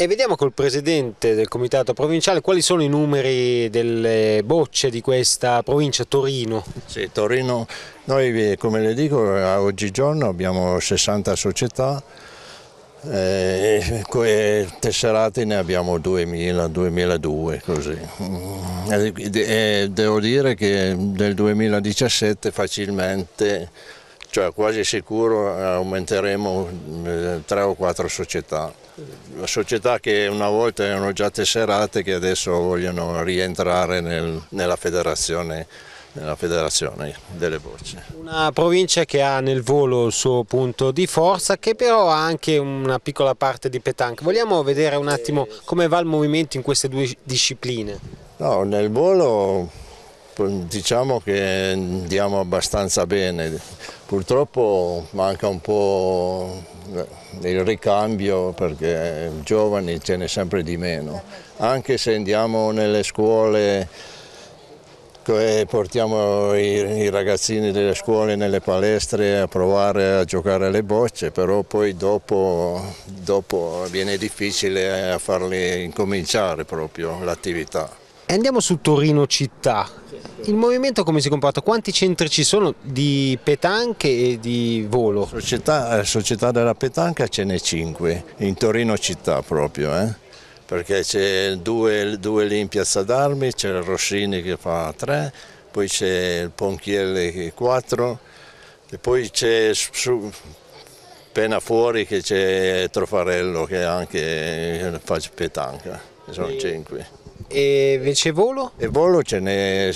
E vediamo col presidente del comitato provinciale quali sono i numeri delle bocce di questa provincia Torino. Sì, Torino, noi come le dico oggigiorno abbiamo 60 società, eh, tesserati ne abbiamo 2000, 2002 così. Mm, e devo dire che nel 2017 facilmente, cioè quasi sicuro aumenteremo eh, tre o quattro società società che una volta erano già tesserate che adesso vogliono rientrare nel, nella, federazione, nella federazione delle bocce. Una provincia che ha nel volo il suo punto di forza che però ha anche una piccola parte di petanque. Vogliamo vedere un attimo come va il movimento in queste due discipline? No, nel volo diciamo che andiamo abbastanza bene, purtroppo manca un po' il ricambio perché giovani ce n'è sempre di meno, anche se andiamo nelle scuole e portiamo i, i, ragazzini delle scuole nelle palestre a provare a giocare alle bocce, però poi dopo, dopo viene difficile farli incominciare proprio l'attività. Andiamo su Torino città, il movimento come si comporta? Quanti centri ci sono di petanche e di volo? Società, eh, società della petanca ce n'è cinque, in Torino città proprio, eh? perché c'è due, due, lì in Piazza d'Armi, c'è il Rossini che fa tre, poi c'è il Ponchielle che quattro, e poi c'è appena fuori che c'è Trofarello che anche fa petanca, sono cinque. E invece volo? E volo ce n'è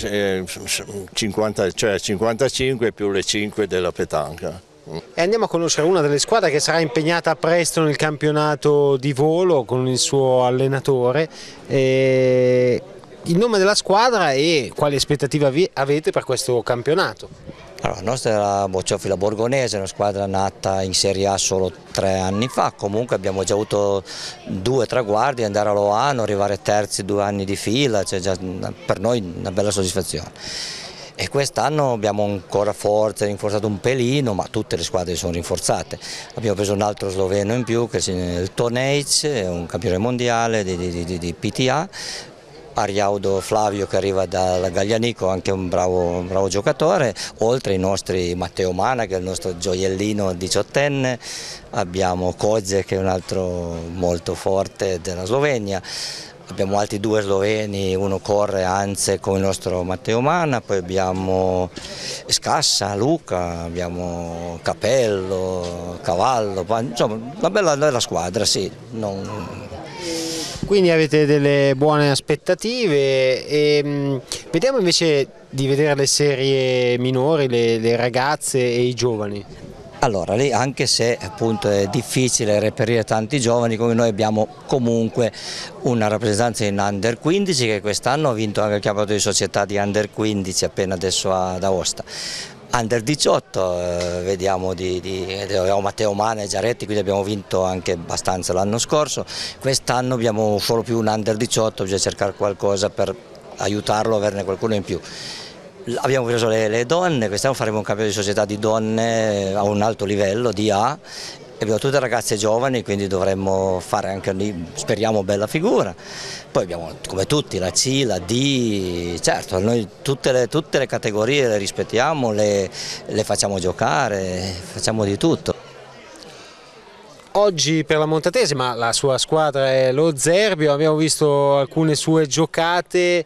50, cioè 55 più le 5 della petanca. E andiamo a conoscere una delle squadre che sarà impegnata presto nel campionato di volo con il suo allenatore. E il nome della squadra e quali aspettative avete per questo campionato? Allora, la nostra è la Bocciofila Borgonese, una squadra nata in Serie A solo tre anni fa, comunque abbiamo già avuto due traguardi, andare a Loano, arrivare terzi due anni di fila, cioè già per noi una bella soddisfazione. E quest'anno abbiamo ancora forza, rinforzato un pelino, ma tutte le squadre sono rinforzate. Abbiamo preso un altro sloveno in più, che è il Toneic, un campione mondiale di, di, di, di PTA, Ariaudo Flavio che arriva dal Gaglianico, anche un bravo, un bravo, giocatore, oltre ai nostri Matteo Mana che è il nostro gioiellino diciottenne, abbiamo Kozze che è un altro molto forte della Slovenia, abbiamo altri due sloveni, uno corre Anze con il nostro Matteo Mana, poi abbiamo Scassa, Luca, abbiamo Capello, Cavallo, insomma una bella, bella squadra, sì. Non, quindi avete delle buone aspettative e mh, vediamo invece di vedere le serie minori, le, le ragazze e i giovani. Allora, lì anche se appunto è difficile reperire tanti giovani, come noi abbiamo comunque una rappresentanza in Under 15 che quest'anno ha vinto anche il campionato di società di Under 15 appena adesso ad Aosta. Under 18 eh, vediamo di, di, abbiamo Matteo Mane e Giaretti, quindi abbiamo vinto anche abbastanza l'anno scorso, quest'anno abbiamo solo più un Under 18, bisogna cercare qualcosa per aiutarlo, averne qualcuno in più. Abbiamo preso le, le donne, quest'anno faremo un campionato di società di donne a un alto livello, di A, abbiamo tutte ragazze giovani quindi dovremmo fare anche lì, speriamo, bella figura. Poi abbiamo come tutti la C, la D, certo noi tutte le, tutte le categorie le rispettiamo, le, le facciamo giocare, facciamo di tutto. Oggi per la Montatese, ma la sua squadra è lo Zerbio, abbiamo visto alcune sue giocate.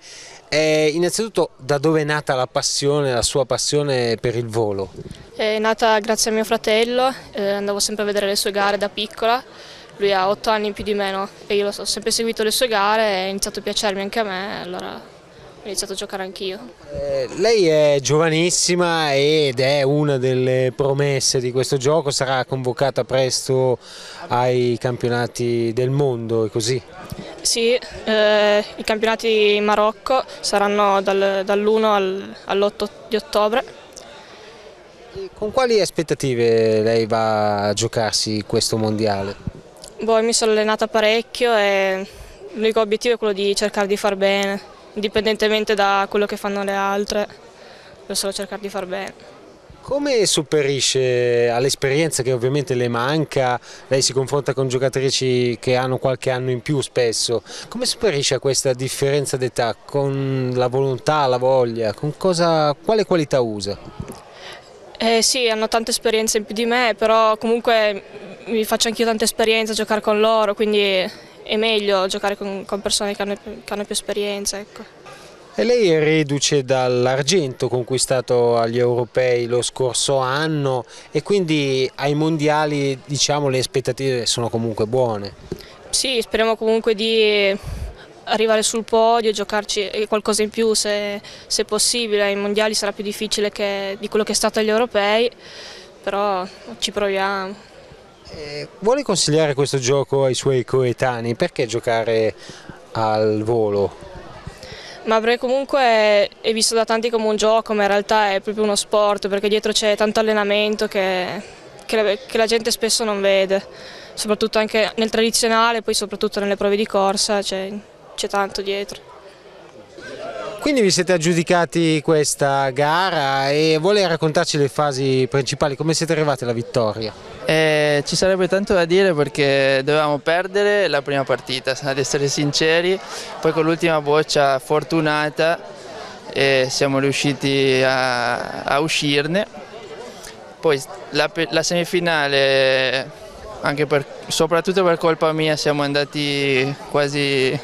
Eh, innanzitutto da dove è nata la passione, la sua passione per il volo? È nata grazie a mio fratello, eh, andavo sempre a vedere le sue gare da piccola, lui ha otto anni più di me e io ho sempre seguito le sue gare e ha iniziato a piacermi anche a me, allora ho iniziato a giocare anch'io. Eh, lei è giovanissima ed è una delle promesse di questo gioco, sarà convocata presto ai campionati del mondo e così? Sì, eh, i campionati in Marocco saranno dal, dall'1 al, all'8 di ottobre con quali aspettative lei va a giocarsi questo mondiale? Boh, mi sono allenata parecchio e l'unico obiettivo è quello di cercare di far bene, indipendentemente da quello che fanno le altre, devo solo cercare di far bene. Come sopperisce all'esperienza che ovviamente le manca, lei si confronta con giocatrici che hanno qualche anno in più spesso, come sopperisce a questa differenza d'età con la volontà, la voglia, cosa, quale qualità usa? Eh sì, hanno tante esperienze in più di me, però comunque mi faccio anch'io tanta esperienza a giocare con loro, quindi è meglio giocare con, con persone che hanno, che hanno più esperienza. Ecco. E lei è reduce dall'argento conquistato agli europei lo scorso anno e quindi ai mondiali diciamo, le aspettative sono comunque buone. Sì, speriamo comunque di arrivare sul podio, giocarci qualcosa in più se, se possibile, ai mondiali sarà più difficile che, di quello che è stato agli europei, però ci proviamo. Eh, vuole consigliare questo gioco ai suoi coetanei? Perché giocare al volo? Ma perché comunque è visto da tanti come un gioco, ma in realtà è proprio uno sport, perché dietro c'è tanto allenamento che, che, la, che, la, gente spesso non vede, soprattutto anche nel tradizionale, poi soprattutto nelle prove di corsa c'è tanto dietro. Quindi vi siete aggiudicati questa gara e vuole raccontarci le fasi principali, come siete arrivati alla vittoria? Eh, ci sarebbe tanto da dire perché dovevamo perdere la prima partita, ad essere sinceri, poi con l'ultima boccia fortunata eh, siamo riusciti a, a uscirne. Poi la, la semifinale, per, soprattutto per colpa mia, siamo andati quasi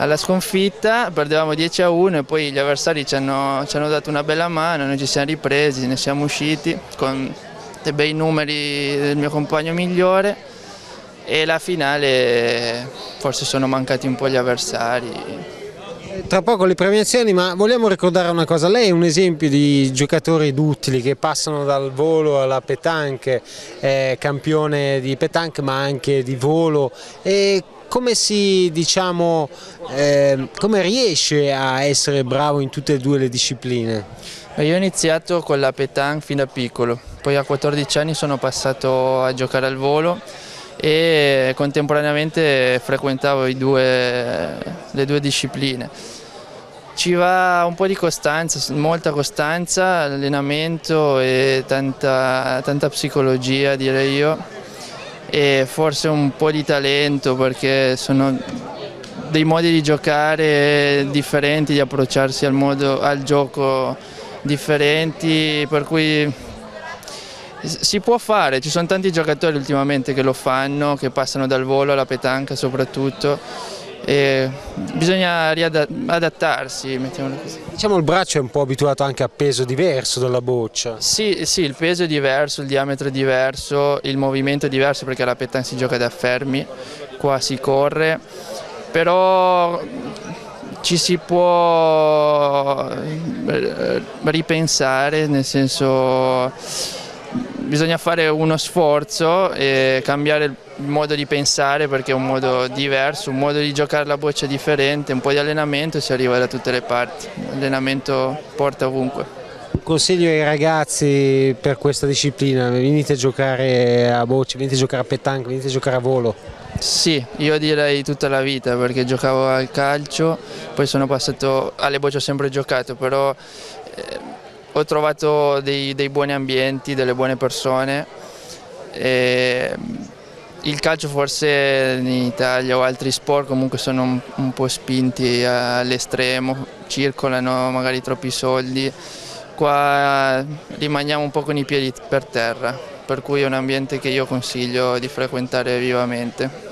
alla sconfitta, perdevamo 10 a 1 e poi gli avversari ci hanno, ci hanno dato una bella mano, noi ci siamo ripresi, ne siamo usciti con dei bei numeri del mio compagno migliore e la finale forse sono mancati un po' gli avversari. Tra poco le premiazioni, ma vogliamo ricordare una cosa, lei è un esempio di giocatori duttili che passano dal volo alla petanque, è campione di petanque ma anche di volo e come si diciamo, eh, come riesce a essere bravo in tutte e due le discipline? Io ho iniziato con la petanque fin da piccolo, poi a 14 anni sono passato a giocare al volo e contemporaneamente frequentavo due, le due discipline. Ci va un po' di costanza, molta costanza, allenamento e tanta, tanta psicologia direi io e forse un po' di talento perché sono dei modi di giocare differenti, di approcciarsi al, modo, al gioco differenti, per cui si può fare, ci sono tanti giocatori ultimamente che lo fanno, che passano dal volo alla petanca soprattutto e bisogna adattarsi, mettiamolo così. Diciamo il braccio è un po' abituato anche a peso diverso dalla boccia. Sì, sì, il peso è diverso, il diametro è diverso, il movimento è diverso perché la petanca si gioca da fermi, qua si corre, però ci si può eh, ripensare, nel senso bisogna fare uno sforzo e cambiare il modo di pensare perché è un modo diverso, un modo di giocare la boccia differente, un po' di allenamento e si arriva da tutte le parti, l'allenamento porta ovunque. Consiglio ai ragazzi per questa disciplina, venite a giocare a boccia, venite a giocare a petanque, venite a giocare a volo. Sì, io direi tutta la vita perché giocavo al calcio, poi sono passato alle bocce ho sempre giocato, però eh, ho trovato dei, dei, buoni ambienti, delle buone persone. E il calcio forse in Italia o altri sport comunque sono un, un po' spinti all'estremo, circolano magari troppi soldi, qua rimaniamo un po' con i piedi per terra, per cui è un ambiente che io consiglio di frequentare vivamente.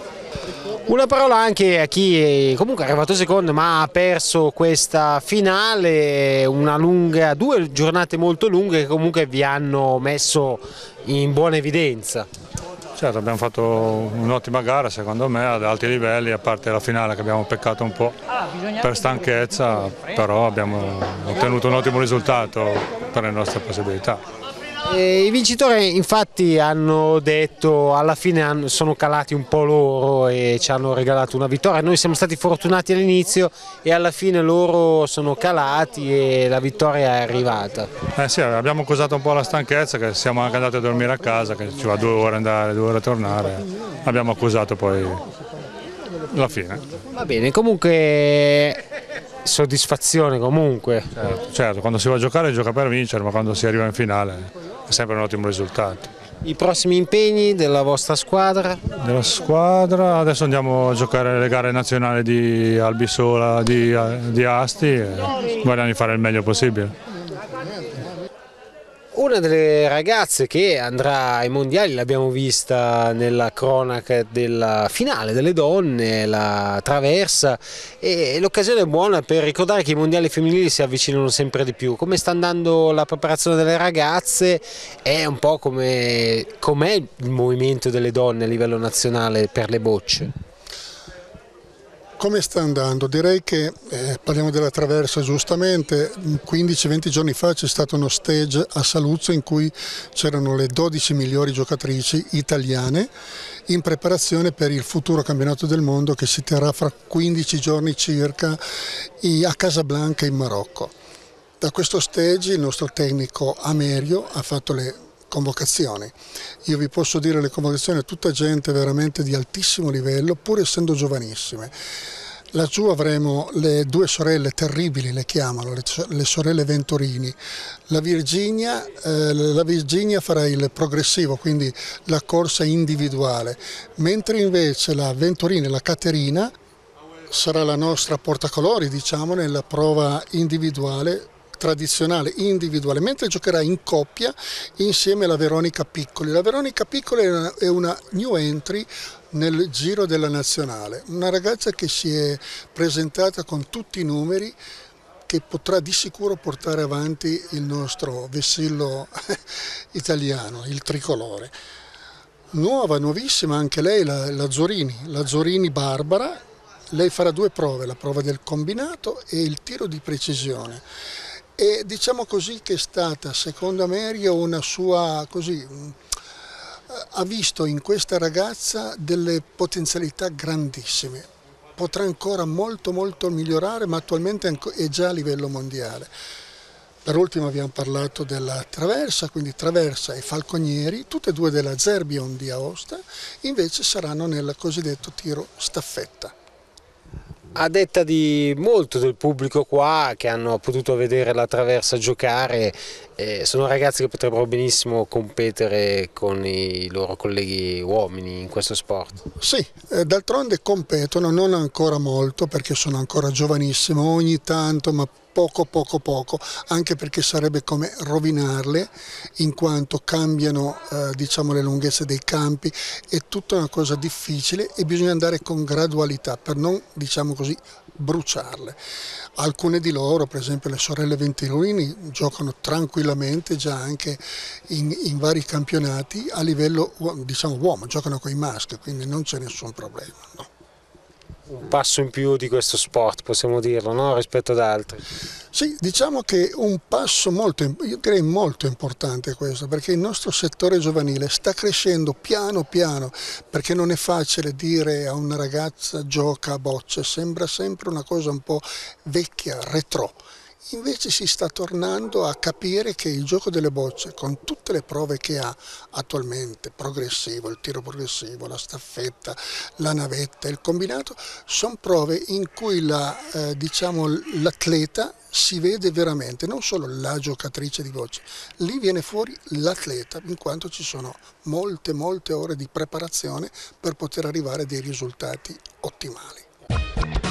Una parola anche a chi comunque è arrivato secondo ma ha perso questa finale, lunga, due giornate molto lunghe che comunque vi hanno messo in buona evidenza. Certo, abbiamo fatto un'ottima gara secondo me ad alti livelli, a parte la finale che abbiamo peccato un po' per stanchezza, però abbiamo ottenuto un ottimo risultato per le nostre possibilità. E I vincitori infatti hanno detto alla fine sono calati un po' loro e ci hanno regalato una vittoria, noi siamo stati fortunati all'inizio e alla fine loro sono calati e la vittoria è arrivata. Eh sì, abbiamo accusato un po' la stanchezza che siamo anche andati a dormire a casa, che ci va due ore andare, due ore tornare, abbiamo accusato poi la fine. Va bene, comunque soddisfazione comunque. Certo, certo, quando si va a giocare gioca per vincere, ma quando si arriva in finale è sempre un ottimo risultato. I prossimi impegni della vostra squadra? Della squadra, adesso andiamo a giocare le gare nazionali di Albisola, di, di Asti e vogliamo fare il meglio possibile. Una delle ragazze che andrà ai mondiali, l'abbiamo vista nella cronaca della finale delle donne, la traversa, e l'occasione è buona per ricordare che i mondiali femminili si avvicinano sempre di più. Come sta andando la preparazione delle ragazze? È un po' come com'è il movimento delle donne a livello nazionale per le bocce? Come sta andando? Direi che, eh, parliamo della traversa giustamente, 15-20 giorni fa c'è stato uno stage a Saluzzo in cui c'erano le 12 migliori giocatrici italiane in preparazione per il futuro campionato del mondo che si terrà fra 15 giorni circa a Casablanca in Marocco. Da questo stage il nostro tecnico Amerio ha fatto le convocazioni. Io vi posso dire le convocazioni tutta gente veramente di altissimo livello, pur essendo giovanissime. Laggiù avremo le due sorelle terribili, le chiamano, le sorelle Venturini. La Virginia, eh, la Virginia farà il progressivo, quindi la corsa individuale, mentre invece la Venturini la Caterina sarà la nostra portacolori, diciamo, nella prova individuale tradizionale individuale, mentre giocherà in coppia insieme alla Veronica Piccoli. La Veronica Piccoli è una, è una new entry nel giro della nazionale, una ragazza che si è presentata con tutti i numeri che potrà di sicuro portare avanti il nostro vessillo italiano, il tricolore. Nuova, nuovissima anche lei, la, la Zorini, la Zorini Barbara, lei farà due prove, la prova del combinato e il tiro di precisione. E diciamo così che è stata, secondo Amerio, una sua, così, ha visto in questa ragazza delle potenzialità grandissime. Potrà ancora molto molto migliorare, ma attualmente è già a livello mondiale. Per ultimo abbiamo parlato della Traversa, quindi Traversa e Falconieri, tutte e due della Zerbion di Aosta, invece saranno nel cosiddetto tiro staffetta a detta di molto del pubblico qua che hanno potuto vedere la traversa giocare, eh, sono ragazzi che potrebbero benissimo competere con i loro colleghi uomini in questo sport. Sì, eh, d'altronde competono, non ancora molto perché sono ancora giovanissimo, ogni tanto, ma poco poco poco, anche perché sarebbe come rovinarle in quanto cambiano eh, diciamo, le lunghezze dei campi, è tutta una cosa difficile e bisogna andare con gradualità per non diciamo così bruciarle. Alcune di loro, per esempio le sorelle Ventilini, giocano tranquillamente già anche in, in vari campionati a livello diciamo, uomo, giocano con i maschi, quindi non c'è nessun problema. No un passo in più di questo sport, possiamo dirlo, no? rispetto ad altri. Sì, diciamo che un passo molto, io direi molto importante questo, perché il nostro settore giovanile sta crescendo piano piano, perché non è facile dire a una ragazza gioca a bocce, sembra sempre una cosa un po' vecchia, retro. Invece si sta tornando a capire che il gioco delle bocce, con tutte le prove che ha attualmente, progressivo, il tiro progressivo, la staffetta, la navetta, il combinato, sono prove in cui l'atleta eh, diciamo, si vede veramente, non solo la giocatrice di bocce, lì viene fuori l'atleta, in quanto ci sono molte, molte ore di preparazione per poter arrivare a dei risultati ottimali.